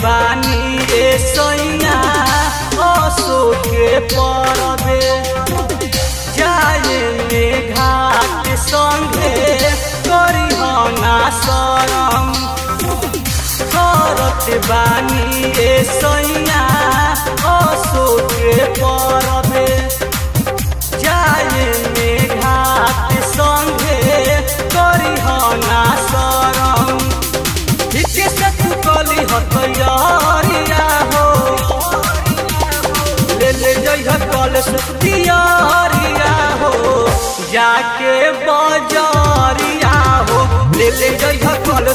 बानी रे सैया असो के परबे। जाए में घाट संगे करी ना शरम। करत बानी रे सैया असो के परबे। जाए कल हो जाके बजरिया हो। ले ले जइह कल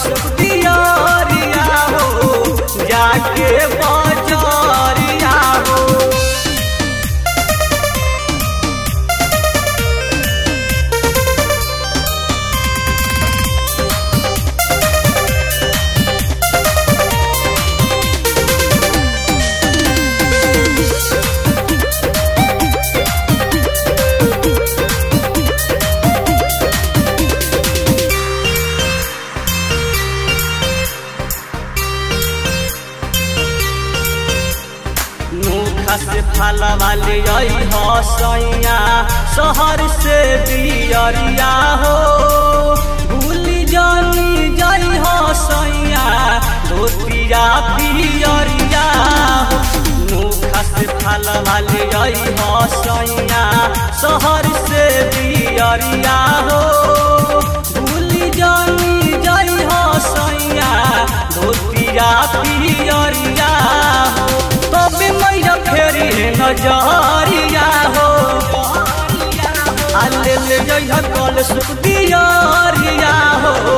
से फला वाले आई हसैया। शहर से बियरिया हो। भूली जानी जाई हसैया। धोतिया पियरिया हो। फला वाले आई हसैया। शहर से बियरिया हो। भूली जानी जाई हसैया। धोतिया नज़रिया हो। आले ले जइह कल सुख दियरिया हो।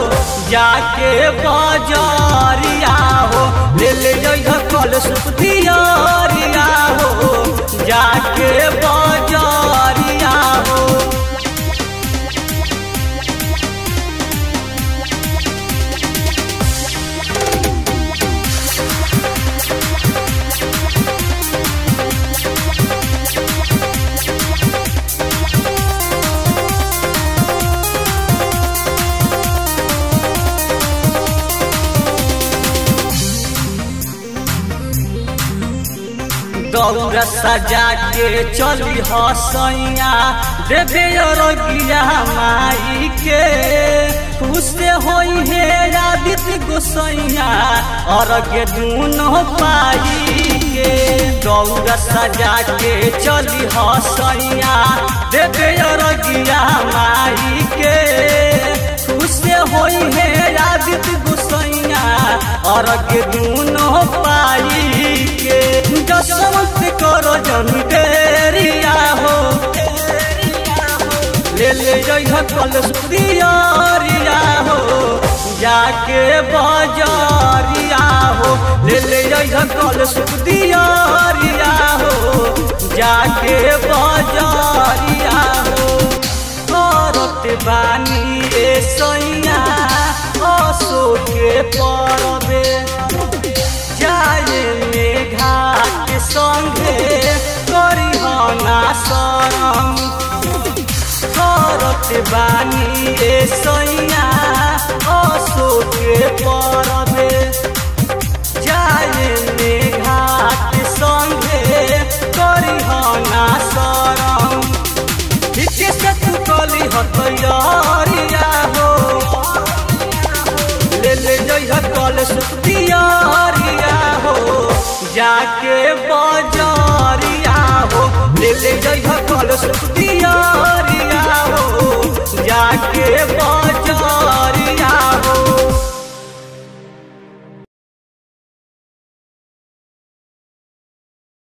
जाके बजरिया हो। ले ले जइह कल सुख दियरिया हो। जाके दौरा सजा के चली हसैया। देवे अरगिया माई के खुश हे आदित्य गोसैया। अरगे दूनो पाई के दौरा सजा के चली हसैया। देवे अरगिया माई के खुश होई हे आदित्य गोसैया। अरगे दूनो पाई के जसवंत करो जन देरिया हो। ले ले जइह कल सुदियारिया हो। जाके बाजारिया हो। ले ले जइह कल सुदियारिया हो। जाके बाजारिया हो। करत बानी रे सैया असो के परबे जाए में घाट संगे करी ना शरम करत बानी रे सैया असो के परबे जाए घाट संगे करी ना शरम ठीके से कली हो ले ले जइह कल दे जइह कलश दियारिया हो जाके बाज